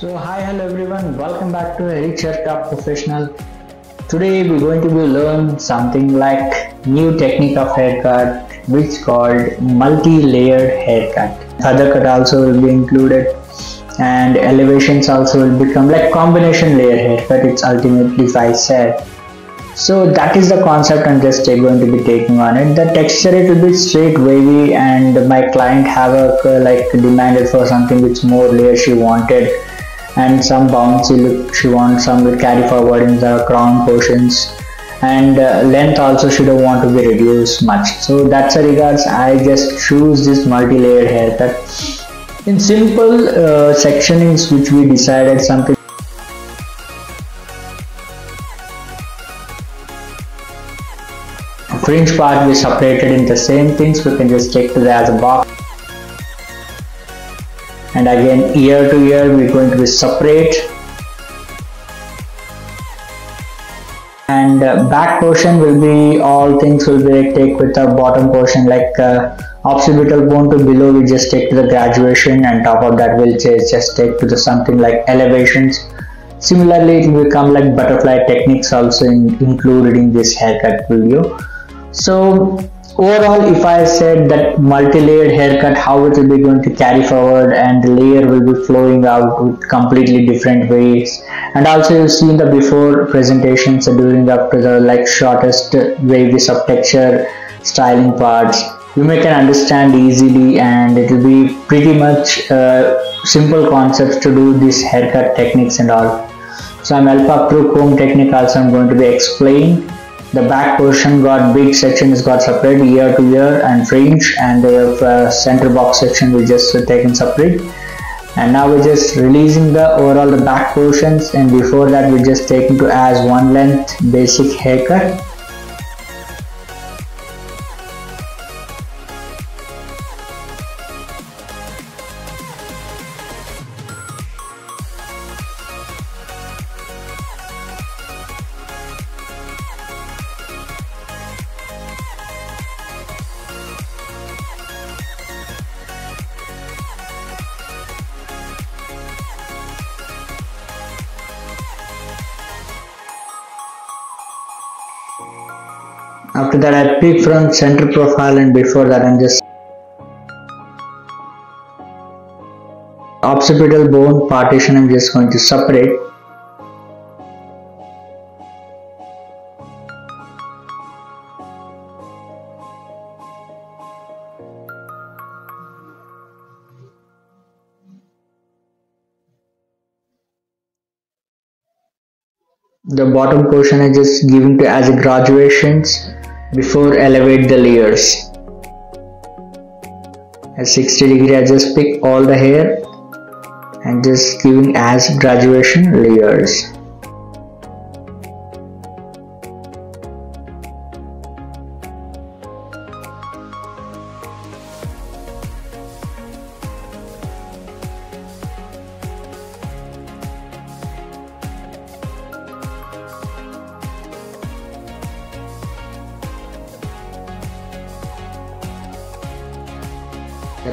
So hi hello everyone welcome back to Eric Top Professional. Today we're going to be learn something like new technique of haircut which called multi-layered haircut. Feather cut also will be included and elevations also will become like combination layer haircut it's ultimately I said. So that is the concept I'm just uh, going to be taking on it. The texture it will be straight wavy and my client have a like demanded for something which more layer she wanted and some bouncy look she wants some will carry forward in the crown portions. And uh, length also she don't want to be reduced much. So that's a regards. I just choose this multi-layered haircut in simple uh, sectionings which we decided something fringe part we separated in the same things. We can just take to the as a box and again year to year we're going to be separate. And uh, back portion will be all things will be take with the bottom portion like uh, occipital bone to below we just take to the graduation. And top of that we'll just, just take to the something like elevations. Similarly it will become like butterfly techniques also in, included in this haircut video. So overall if i said that multi-layered haircut how it will be going to carry forward and the layer will be flowing out with completely different ways. And also you've seen the before presentations during to the like shortest wavy subtexture styling parts. You may can understand easily and it will be pretty much uh, simple concepts to do this haircut techniques and all. So i'm alpha through comb technique also i'm going to be explaining the back portion got big section is got separate ear to ear and fringe and the uh, center box section we just taken separate. And now we're just releasing the overall the back portions and before that we just taken to as one length basic haircut after that I pick from center profile and before that I'm just occipital bone partition I'm just going to separate. The bottom portion I just given to as a graduations before elevate the layers. At 60 degree I just pick all the hair and just giving as graduation layers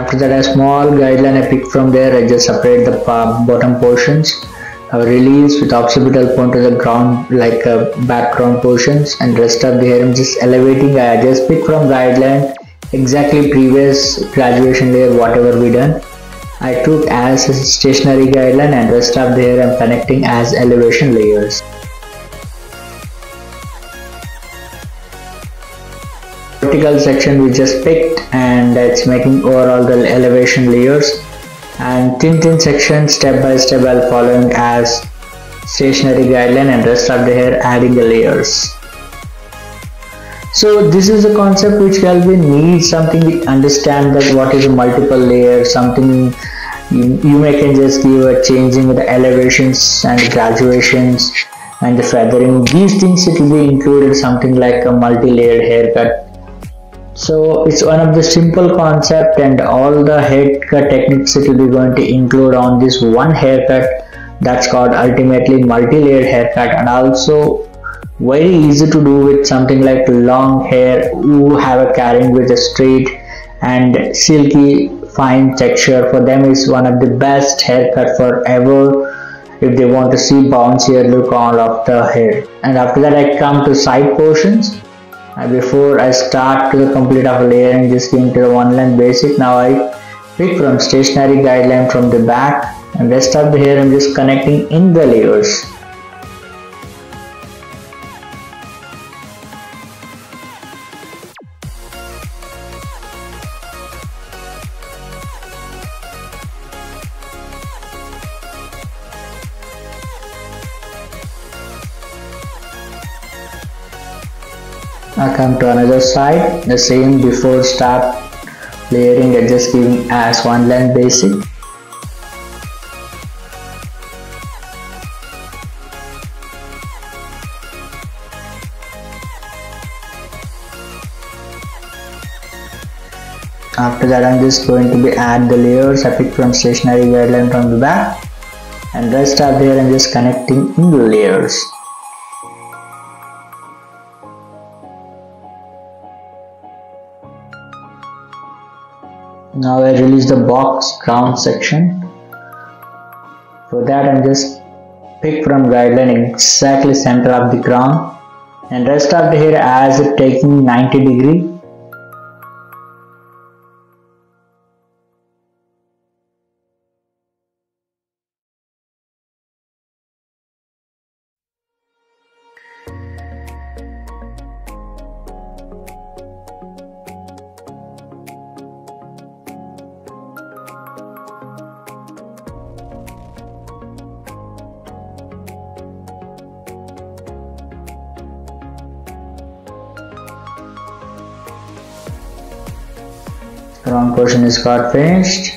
after that a small guideline I pick from there I just separate the bottom portions. I release with occipital point to the ground like uh, background portions and rest of the hair I'm just elevating. I just pick from guideline exactly previous graduation layer whatever we done. I took as a stationary guideline and rest of the hair I'm connecting as elevation layers. Vertical section we just picked and it's making overall the elevation layers. And thin thin section step by step while following as stationary guideline and rest of the hair adding the layers. So this is a concept which Calvin needs something we understand that what is a multiple layer something you, you may can just give a changing the elevations and graduations and the feathering. These things it will be included something like a multi-layered haircut so it's one of the simple concept and all the haircut techniques it will be going to include on this one haircut. That's called ultimately multi-layered haircut and also very easy to do with something like long hair. Who have a carrying with a straight and silky fine texture. For them is one of the best haircut forever if they want to see bouncier look all of the hair. And after that I come to side portions Uh, before I start to the complete of layering just into the one line basic now I pick from stationary guideline from the back and rest of the hair I'm just connecting in the layers come to another side. The same before start layering just giving as one line basic. After that I'm just going to be add the layers I pick from stationary guideline from the back. And rest of here I'm just connecting in the layers now I release the box ground section. For that I'm just pick from guideline exactly center of the ground and rest of the hair as it taking 90 degree crown portion is got finished.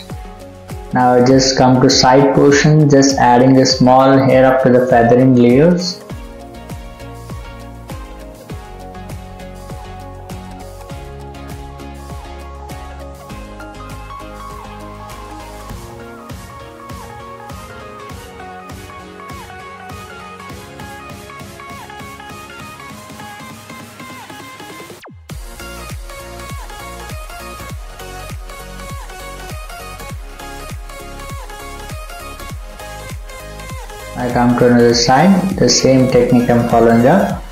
Now just come to side portion just adding a small hair up to the feathering layers come to another side, the same technique I'm following up.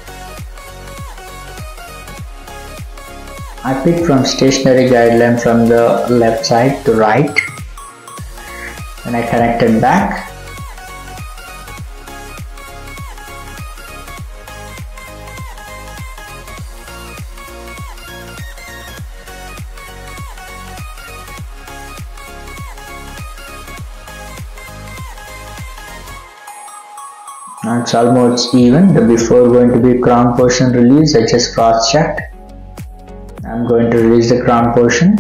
I pick from stationary guideline from the left side to right and I connect it back it's almost even. The before going to be crown portion release I just cross checked. I'm going to release the crown portion.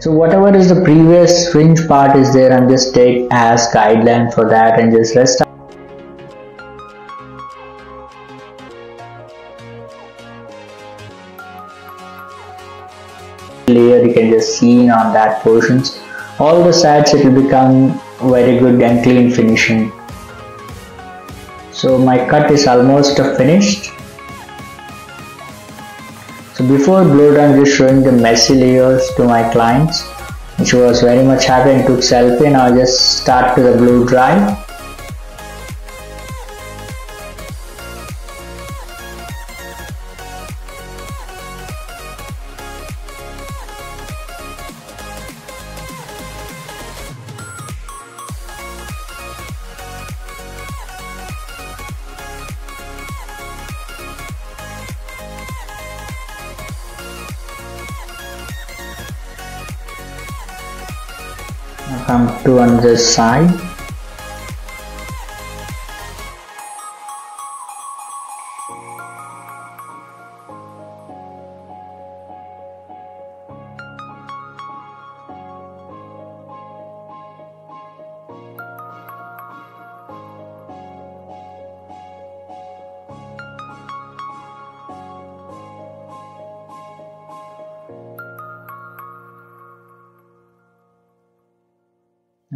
So whatever is the previous fringe part is there I'm just take as guideline for that and just rest can just see on that portions all the sides it will become very good and clean finishing. So my cut is almost finished. So before blow I'm just showing the messy layers to my clients which was very much happy and took selfie now just start to the blow dry come to another side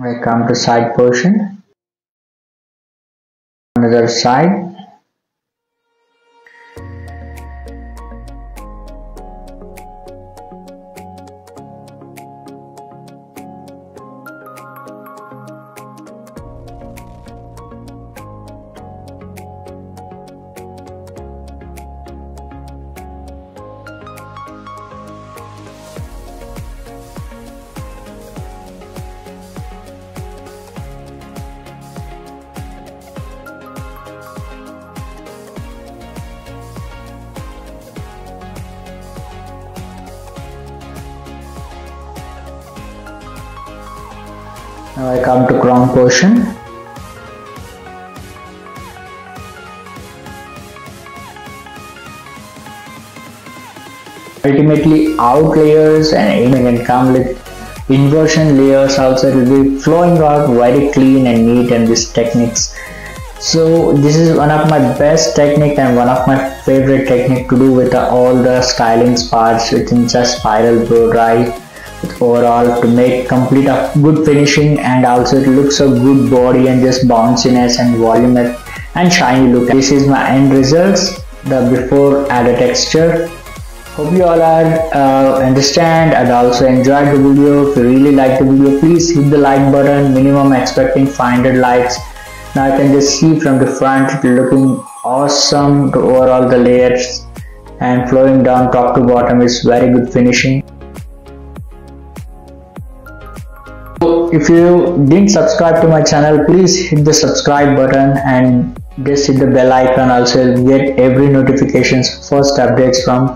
I come to side portion. Another side now I come to crown portion. Ultimately out layers and it can come with inversion layers also it will be flowing out very clean and neat and these techniques. So this is one of my best technique and one of my favorite technique to do with the, all the styling parts within just spiral blow dry overall to make complete a good finishing and also it looks a good body and just bounciness and volume and shiny look. This is my end results the before added texture. Hope you all are uh, understand and also enjoyed the video. If you really like the video please hit the like button. Minimum expecting 500 likes. Now I can just see from the front looking awesome. To overall the layers and flowing down top to bottom is very good finishing if you didn't subscribe to my channel please hit the subscribe button and just hit the bell icon also. Get every notifications first updates from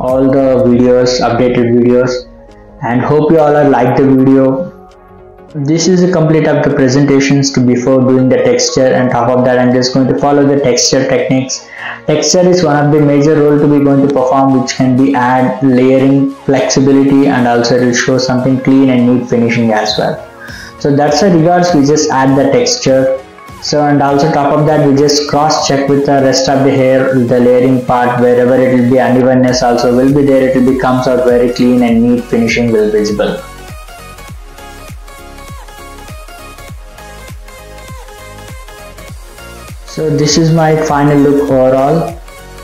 all the videos updated videos. And hope you all are like the video this is a complete of the presentations to before doing the texture and top of that I'm just going to follow the texture techniques. Texture is one of the major role to be going to perform which can be add layering flexibility and also it will show something clean and neat finishing as well. So that's the regards we just add the texture. So and also top of that we just cross check with the rest of the hair the layering part wherever it will be unevenness also will be there it will be comes out very clean and neat finishing will be visible so this is my final look overall.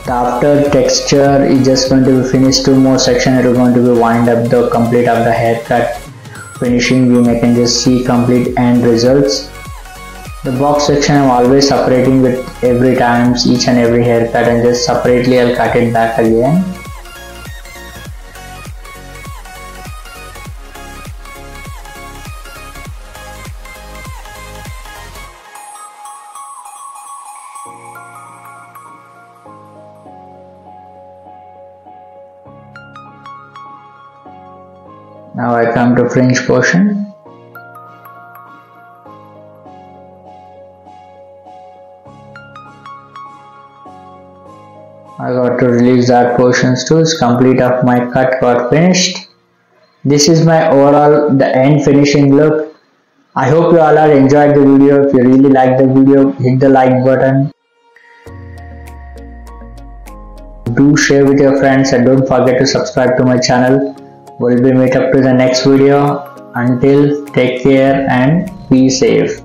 The after texture is just going to be finished. Two more section it is going to be wind up the complete of the haircut finishing. We may can just see complete end results. The box section I'm always separating with every times each and every haircut and just separately I'll cut it back again Now I come to fringe portion. I got to release that portions too. It's complete of my cut got finished. This is my overall the end finishing look. I hope you all are enjoyed the video. If you really like the video, hit the like button. Do share with your friends and don't forget to subscribe to my channel will be meet up to the next video. Until take care and be safe